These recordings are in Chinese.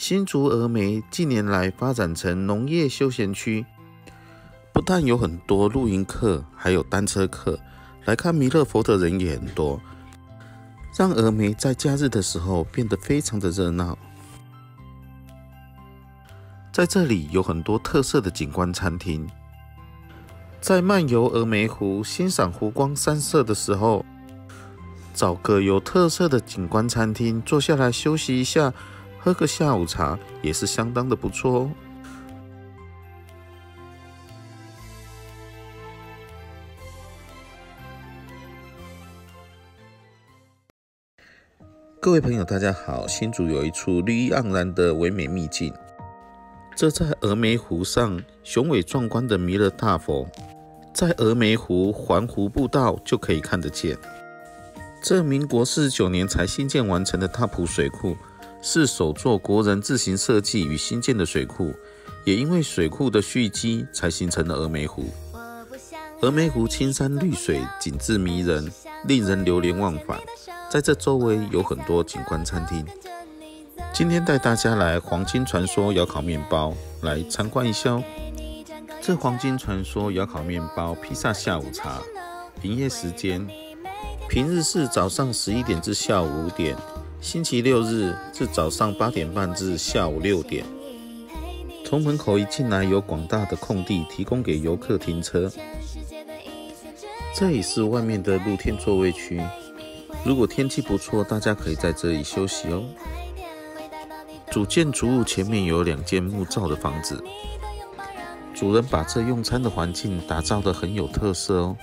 新竹峨眉近年来发展成农业休闲区，不但有很多露营客，还有单车客，来看弥勒佛的人也很多，让峨眉在假日的时候变得非常的热闹。在这里有很多特色的景观餐厅，在漫游峨眉湖、欣赏湖光山色的时候，找个有特色的景观餐厅坐下来休息一下。喝个下午茶也是相当的不错哦。各位朋友，大家好！新竹有一处绿意盎然的唯美秘境，这在峨眉湖上雄伟壮观的弥勒大佛，在峨眉湖环湖步道就可以看得见。这民国四十九年才新建完成的大埔水库。是首座国人自行设计与新建的水库，也因为水库的蓄积，才形成了峨眉湖。峨眉湖青山绿水，景致迷人，令人流连忘返。在这周围有很多景观餐厅。今天带大家来黄金传说窑烤面包来参观一下哦。这黄金传说窑烤面包披萨下午茶营业时间，平日是早上十一点至下午五点。星期六日至早上八点半至下午六点，从门口一进来有广大的空地提供给游客停车。这里是外面的露天座位区，如果天气不错，大家可以在这里休息哦。主建筑物前面有两间木造的房子，主人把这用餐的环境打造得很有特色哦。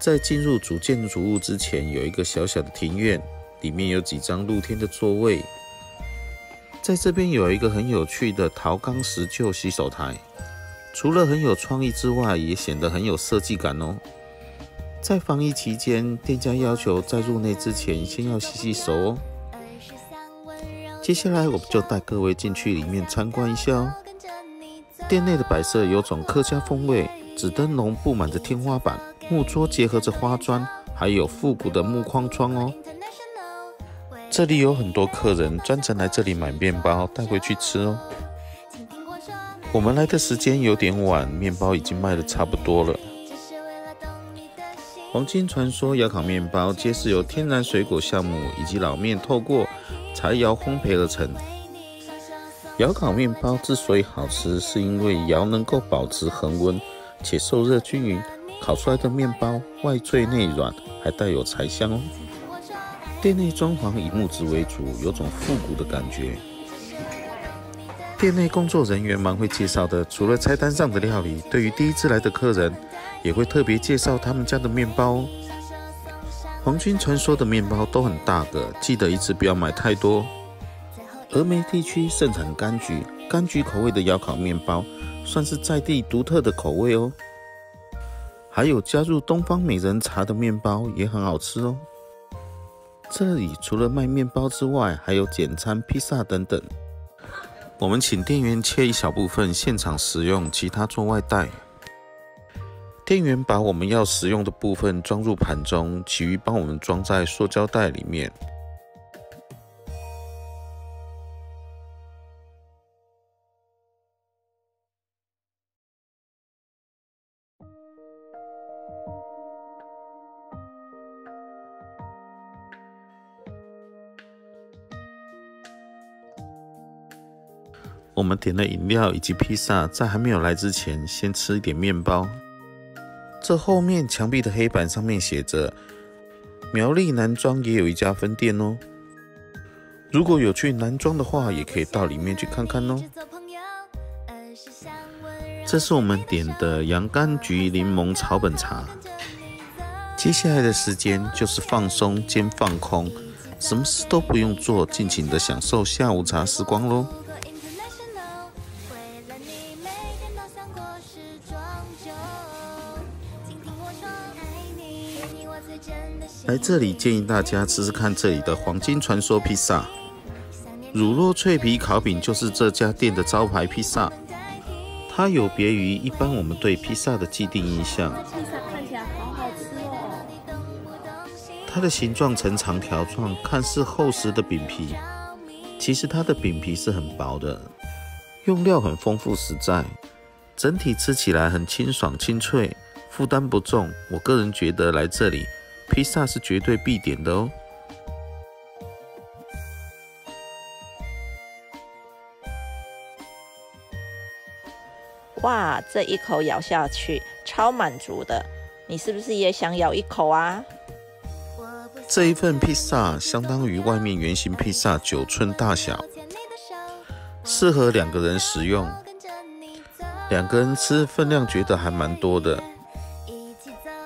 在进入主建筑物之前，有一个小小的庭院，里面有几张露天的座位。在这边有一个很有趣的陶钢石臼洗手台，除了很有创意之外，也显得很有设计感哦。在防疫期间，店家要求在入内之前先要洗洗手哦。接下来，我们就带各位进去里面参观一下哦。店内的摆设有种客家风味，纸灯笼布满着天花板。木桌结合着花砖，还有复古的木框窗哦。这里有很多客人专程来这里买面包带回去吃哦。我们来的时间有点晚，面包已经卖的差不多了。黄金传说窑烤面包皆是由天然水果酵母以及老面透过柴窑烘焙而成。窑烤面包之所以好吃，是因为窑能够保持恒温且受热均匀。烤出来的面包外脆内软，还带有柴香哦。店内装潢以木质为主，有种复古的感觉。店内工作人员蛮会介绍的，除了菜单上的料理，对于第一次来的客人，也会特别介绍他们家的面包哦。黄金传说的面包都很大个，记得一次不要买太多。峨眉地区盛产柑橘，柑橘口味的窑烤面包，算是在地独特的口味哦。还有加入东方美人茶的面包也很好吃哦。这里除了卖面包之外，还有简餐、披萨等等。我们请店员切一小部分现场食用，其他做外带。店员把我们要食用的部分装入盘中，其余帮我们装在塑胶袋里面。我们点了饮料以及披萨，在还没有来之前，先吃一点面包。这后面墙壁的黑板上面写着“苗栗男装也有一家分店哦”。如果有去男装的话，也可以到里面去看看哦。这是我们点的洋甘菊柠檬草本茶。接下来的时间就是放松兼放空，什么事都不用做，尽情的享受下午茶时光喽。来这里建议大家吃吃看这里的黄金传说披萨，乳酪脆皮烤饼就是这家店的招牌披萨，它有别于一般我们对披萨的既定印象。披萨看起来好好吃哦。它的形状呈长条状，看似厚实的饼皮，其实它的饼皮是很薄的。用料很丰富实在，整体吃起来很清爽清脆，负担不重。我个人觉得来这里，披萨是绝对必点的哦。哇，这一口咬下去，超满足的。你是不是也想咬一口啊？这一份披萨相当于外面圆形披萨九寸大小，适合两个人食用。两个人吃分量觉得还蛮多的。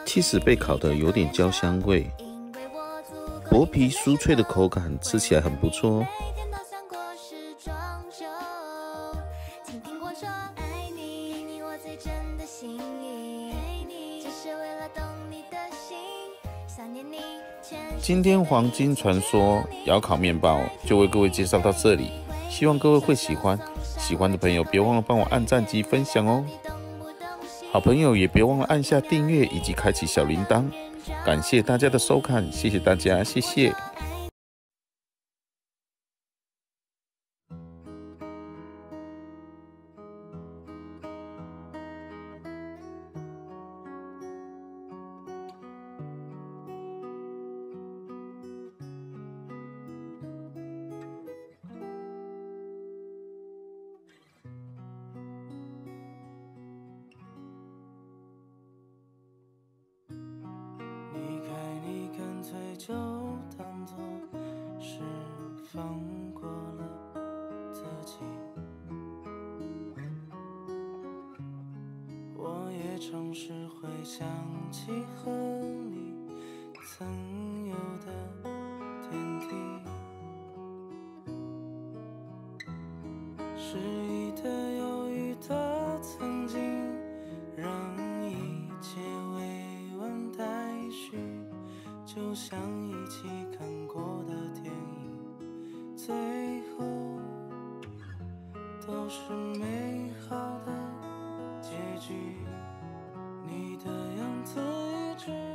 气死被烤的有点焦香味，薄皮酥脆的口感，吃起来很不错。今天黄金传说窑烤面包就为各位介绍到这里，希望各位会喜欢。喜欢的朋友别忘了帮我按赞及分享哦。好朋友也别忘了按下订阅以及开启小铃铛。感谢大家的收看，谢谢大家，谢谢。放过了自己。我也尝试回想起和你曾有的点滴，失意的、犹豫的曾经，让一切未完待续，就像。是美好的结局你的样子一直